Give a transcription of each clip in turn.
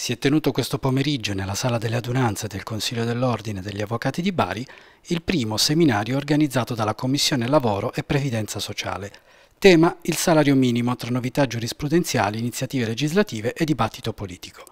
Si è tenuto questo pomeriggio nella sala delle adunanze del Consiglio dell'Ordine degli Avvocati di Bari il primo seminario organizzato dalla Commissione Lavoro e Previdenza Sociale. Tema il salario minimo tra novità giurisprudenziali, iniziative legislative e dibattito politico.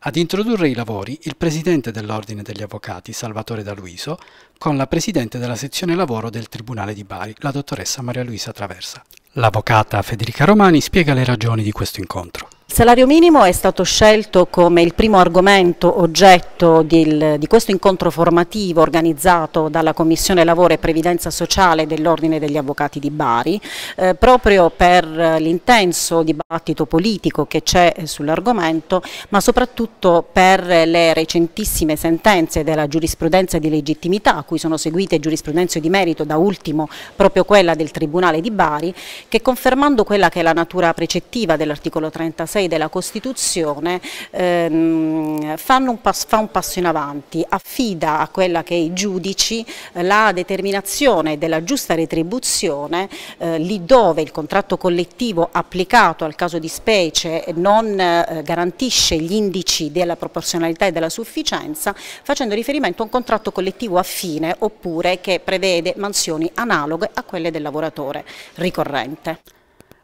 Ad introdurre i lavori il presidente dell'Ordine degli Avvocati, Salvatore D'Aluiso, con la presidente della sezione lavoro del Tribunale di Bari, la dottoressa Maria Luisa Traversa. L'avvocata Federica Romani spiega le ragioni di questo incontro. Salario minimo è stato scelto come il primo argomento oggetto di, di questo incontro formativo organizzato dalla Commissione Lavoro e Previdenza Sociale dell'Ordine degli Avvocati di Bari, eh, proprio per l'intenso dibattito politico che c'è sull'argomento, ma soprattutto per le recentissime sentenze della giurisprudenza di legittimità, a cui sono seguite giurisprudenze di merito, da ultimo proprio quella del Tribunale di Bari, che confermando quella che è la natura precettiva dell'articolo 36 6 della Costituzione ehm, un fa un passo in avanti, affida a quella che è i giudici eh, la determinazione della giusta retribuzione eh, lì dove il contratto collettivo applicato al caso di specie non eh, garantisce gli indici della proporzionalità e della sufficienza facendo riferimento a un contratto collettivo affine oppure che prevede mansioni analoghe a quelle del lavoratore ricorrente.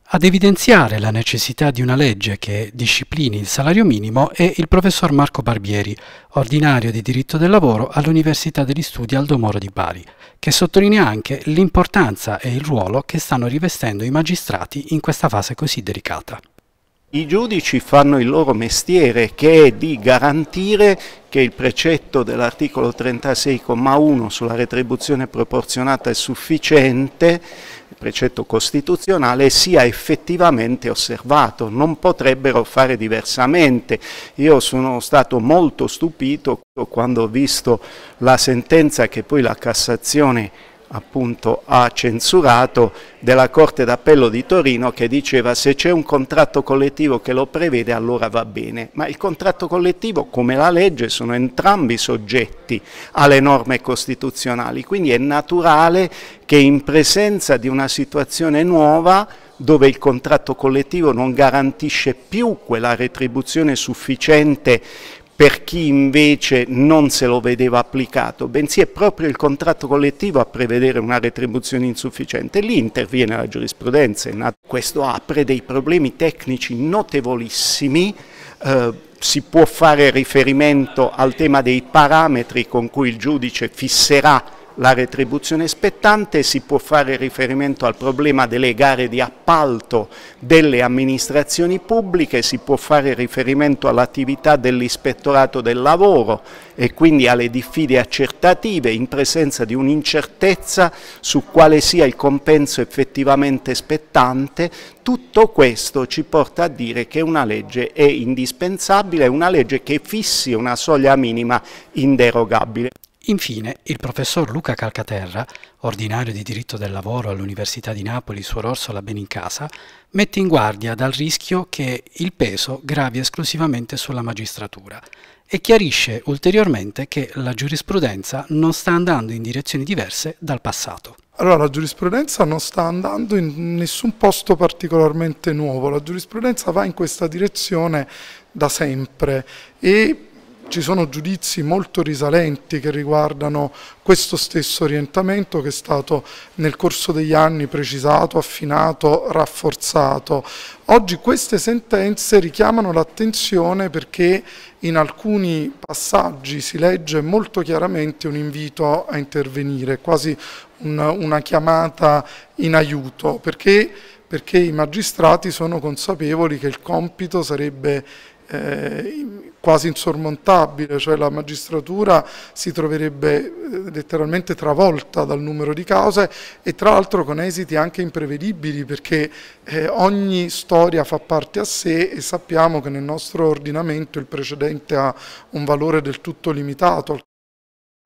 Ad evidenziare la necessità di una legge che disciplini il salario minimo è il professor Marco Barbieri, ordinario di diritto del lavoro all'Università degli Studi Aldo Moro di Bari, che sottolinea anche l'importanza e il ruolo che stanno rivestendo i magistrati in questa fase così delicata. I giudici fanno il loro mestiere che è di garantire che il precetto dell'articolo 36,1 sulla retribuzione proporzionata e sufficiente precetto costituzionale sia effettivamente osservato, non potrebbero fare diversamente. Io sono stato molto stupito quando ho visto la sentenza che poi la Cassazione appunto ha censurato della Corte d'Appello di Torino che diceva se c'è un contratto collettivo che lo prevede allora va bene, ma il contratto collettivo come la legge sono entrambi soggetti alle norme costituzionali, quindi è naturale che in presenza di una situazione nuova dove il contratto collettivo non garantisce più quella retribuzione sufficiente per chi invece non se lo vedeva applicato, bensì è proprio il contratto collettivo a prevedere una retribuzione insufficiente. Lì interviene la giurisprudenza, questo apre dei problemi tecnici notevolissimi, eh, si può fare riferimento al tema dei parametri con cui il giudice fisserà la retribuzione spettante, si può fare riferimento al problema delle gare di appalto delle amministrazioni pubbliche, si può fare riferimento all'attività dell'ispettorato del lavoro e quindi alle diffide accertative in presenza di un'incertezza su quale sia il compenso effettivamente spettante, tutto questo ci porta a dire che una legge è indispensabile, una legge che fissi una soglia minima inderogabile. Infine, il professor Luca Calcaterra, ordinario di diritto del lavoro all'Università di Napoli Suor Orsola Benincasa, mette in guardia dal rischio che il peso gravi esclusivamente sulla magistratura e chiarisce ulteriormente che la giurisprudenza non sta andando in direzioni diverse dal passato. Allora, la giurisprudenza non sta andando in nessun posto particolarmente nuovo, la giurisprudenza va in questa direzione da sempre e ci sono giudizi molto risalenti che riguardano questo stesso orientamento che è stato nel corso degli anni precisato, affinato, rafforzato. Oggi queste sentenze richiamano l'attenzione perché in alcuni passaggi si legge molto chiaramente un invito a intervenire, quasi una, una chiamata in aiuto, perché, perché i magistrati sono consapevoli che il compito sarebbe eh, quasi insormontabile, cioè la magistratura si troverebbe eh, letteralmente travolta dal numero di cause e tra l'altro con esiti anche imprevedibili perché eh, ogni storia fa parte a sé e sappiamo che nel nostro ordinamento il precedente ha un valore del tutto limitato.